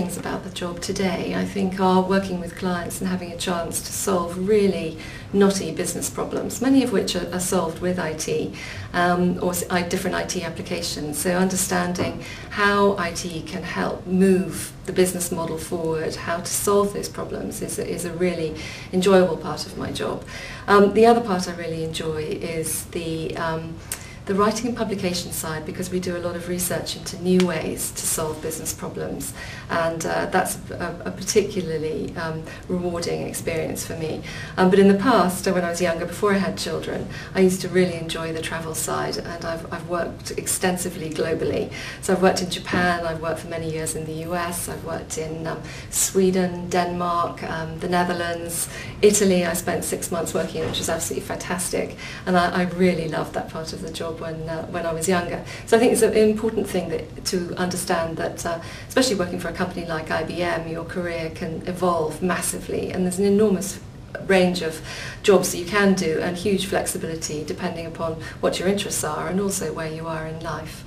things about the job today, I think, are working with clients and having a chance to solve really knotty business problems, many of which are, are solved with IT um, or different IT applications. So understanding how IT can help move the business model forward, how to solve those problems is a, is a really enjoyable part of my job. Um, the other part I really enjoy is the um, the writing and publication side because we do a lot of research into new ways to solve business problems and uh, that's a, a particularly um, rewarding experience for me. Um, but in the past, when I was younger, before I had children, I used to really enjoy the travel side and I've, I've worked extensively globally. So I've worked in Japan, I've worked for many years in the US, I've worked in um, Sweden, Denmark, um, the Netherlands, Italy. I spent six months working, which was absolutely fantastic and I, I really loved that part of the job when, uh, when I was younger. So I think it's an important thing that, to understand that, uh, especially working for a company like IBM, your career can evolve massively and there's an enormous range of jobs that you can do and huge flexibility depending upon what your interests are and also where you are in life.